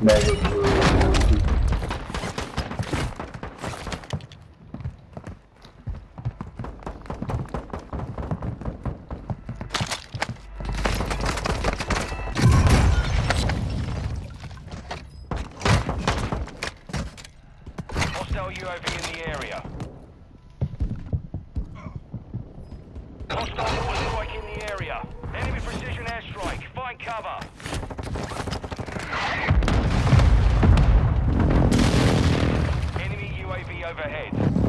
Hostile UAV in the area. Hostile airstrike in the area. Enemy precision airstrike. Find cover. Overhead.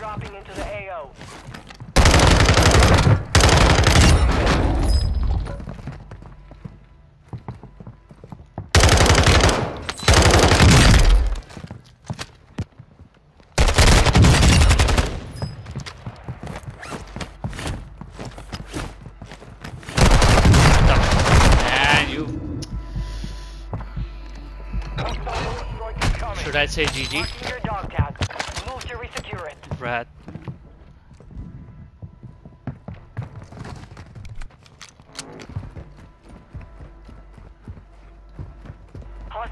Dropping into the AO. Man, you. Hostile airstrike incoming. Should I say GG?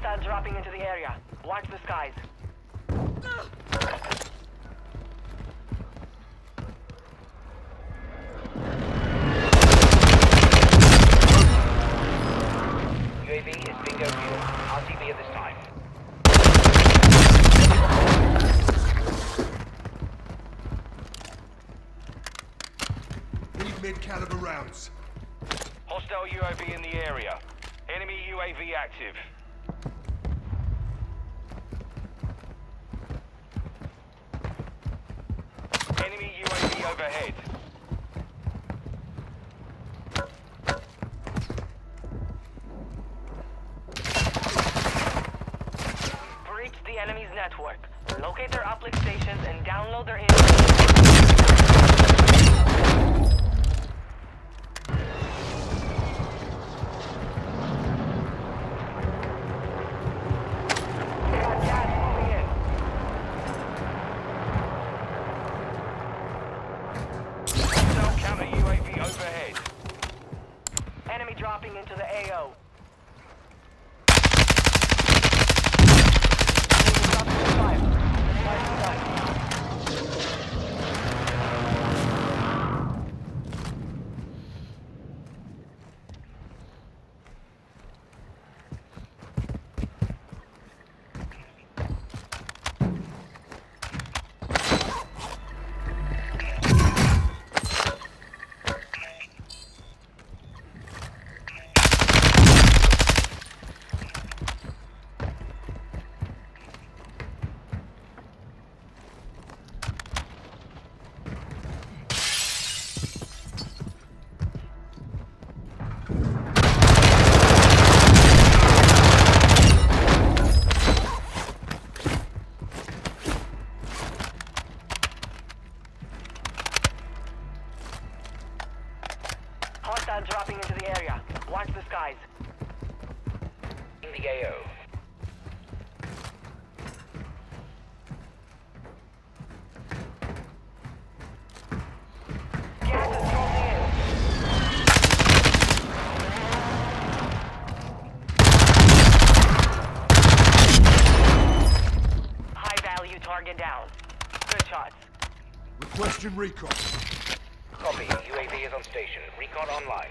Hostile dropping into the area. Watch the skies. UAV is bingo fuel. RTB at this time. Need mid-caliber rounds. Hostile UAV in the area. Enemy UAV active. Enemy UAV overhead. Breach the enemy's network. Locate their uplink stations and download their information. Hostile dropping into the area. Watch the skies. In the AO. Gas is in. High value target down. Good shots. Requesting recon. Copy. UAV is on station. Recon online.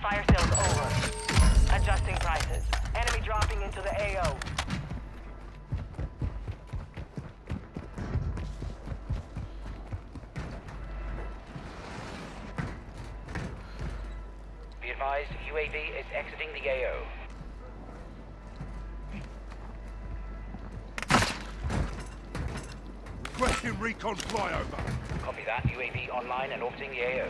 Fire sales over. Adjusting prices. Enemy dropping into the AO. Be advised, UAV is exiting the AO. Tracking recon flyover. Copy that. UAV online and orbiting the AO.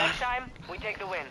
Next time, we take the win.